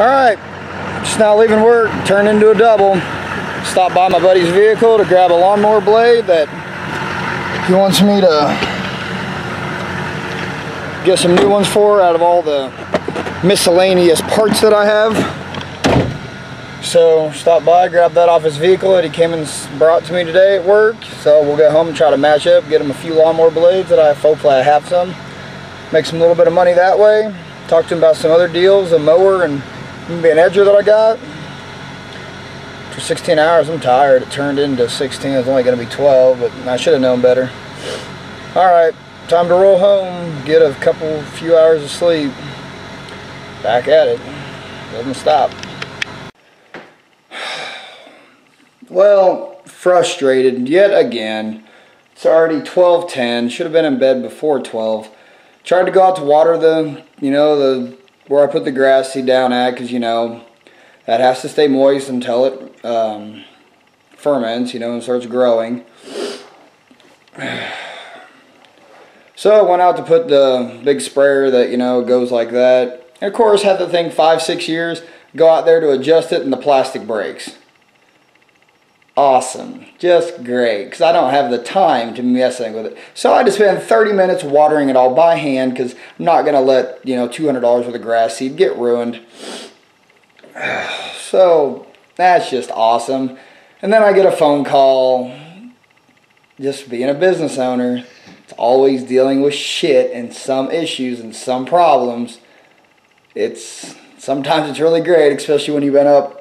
Alright, just now leaving work, turned into a double. Stopped by my buddy's vehicle to grab a lawnmower blade that he wants me to get some new ones for out of all the miscellaneous parts that I have. So stopped by, grabbed that off his vehicle that he came and brought to me today at work. So we'll get home and try to match up, get him a few lawnmower blades that I hopefully I have some. Make some little bit of money that way. Talk to him about some other deals, a mower and maybe an edger that I got. For 16 hours, I'm tired. It turned into 16. It's only going to be 12, but I should have known better. All right, time to roll home. Get a couple, few hours of sleep. Back at it. Doesn't stop. Well, frustrated yet again. It's already 12:10. Should have been in bed before 12. Tried to go out to water the, you know, the where I put the grass seed down at, because you know that has to stay moist until it um, ferments, you know, and starts growing. So I went out to put the big sprayer that, you know, goes like that. And of course, had the thing five, six years. Go out there to adjust it and the plastic breaks. Awesome. Just great. Because I don't have the time to messing with it. So I had to spend 30 minutes watering it all by hand because I'm not going to let, you know, $200 worth of grass seed get ruined. So that's just awesome. And then I get a phone call. Just being a business owner, it's always dealing with shit and some issues and some problems. It's sometimes it's really great, especially when you've been up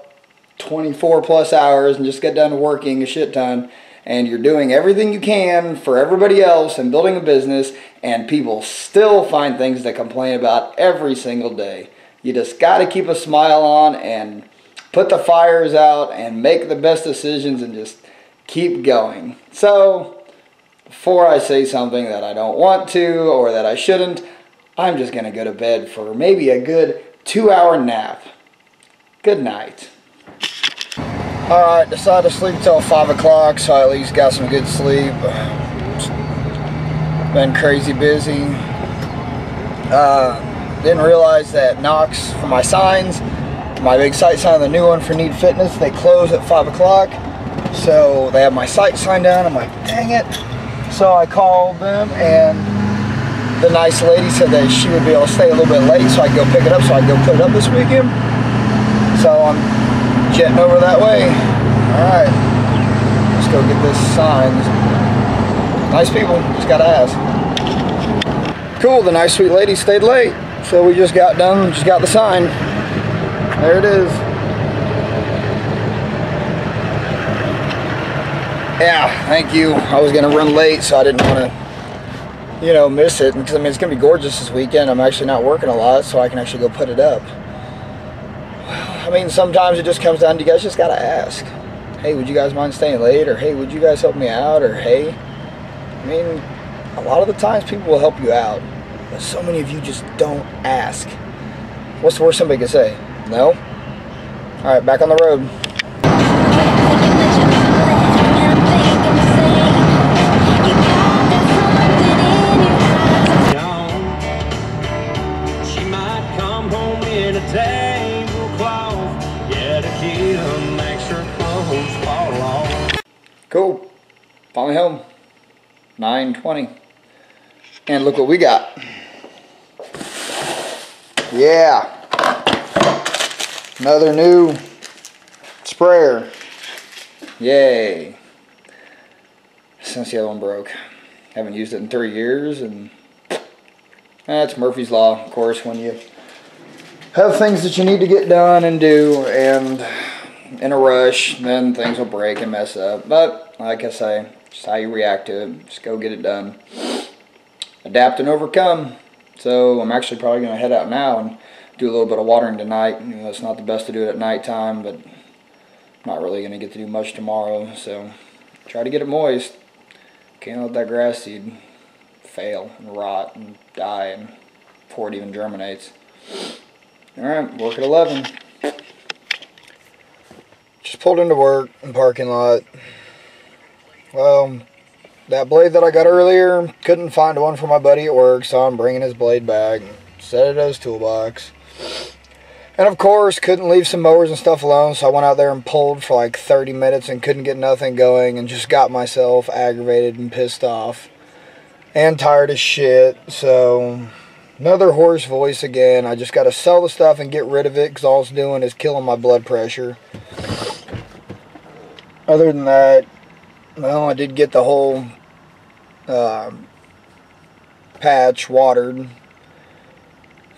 24 plus hours and just get done working a shit ton and you're doing everything you can for everybody else and building a business and people still find things to complain about every single day. You just got to keep a smile on and put the fires out and make the best decisions and just keep going. So, before I say something that I don't want to or that I shouldn't, I'm just going to go to bed for maybe a good two hour nap. Good night. Alright, decided to sleep till 5 o'clock, so I at least got some good sleep. Been crazy busy. Uh, didn't realize that Knox for my signs, my big sight sign, the new one for Need Fitness, they close at 5 o'clock. So they have my sight sign down. I'm like, dang it. So I called them and the nice lady said that she would be able to stay a little bit late so I could go pick it up so I could go put it up this weekend. So I'm jetting over that way. Alright. Let's go get this sign. Nice people, just gotta ask. Cool, the nice sweet lady stayed late. So we just got done, just got the sign. There it is. Yeah, thank you. I was gonna run late, so I didn't want to, you know, miss it. Because I mean, it's gonna be gorgeous this weekend. I'm actually not working a lot, so I can actually go put it up. I mean, sometimes it just comes down to you guys just gotta ask. Hey, would you guys mind staying late? Or hey, would you guys help me out? Or hey, I mean, a lot of the times people will help you out, but so many of you just don't ask. What's the worst somebody could say? No? All right, back on the road. Cool. Finally home. 920. And look what we got. Yeah. Another new sprayer. Yay. Since the other one broke. Haven't used it in three years and that's Murphy's Law, of course, when you have things that you need to get done and do and in a rush, then things will break and mess up. But like I say, just how you react to it. Just go get it done. Adapt and overcome. So I'm actually probably going to head out now and do a little bit of watering tonight. You know, it's not the best to do it at nighttime, but I'm not really going to get to do much tomorrow. So try to get it moist. Can't let that grass seed fail and rot and die and before it even germinates. Alright, work at 11. Just pulled into work in parking lot. Well, that blade that I got earlier, couldn't find one for my buddy at work, so I'm bringing his blade back. Set it as toolbox. And of course, couldn't leave some mowers and stuff alone, so I went out there and pulled for like 30 minutes and couldn't get nothing going and just got myself aggravated and pissed off and tired as shit. So, another hoarse voice again. I just got to sell the stuff and get rid of it because all it's doing is killing my blood pressure. Other than that, well, I did get the whole uh, patch watered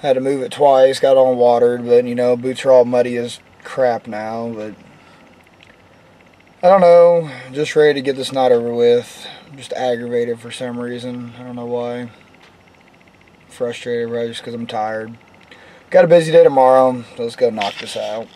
had to move it twice, got all watered, but you know, boots are all muddy as crap now, but I don't know, just ready to get this night over with. I'm just aggravated for some reason. I don't know why. Frustrated, right? Just because I'm tired. Got a busy day tomorrow, so let's go knock this out.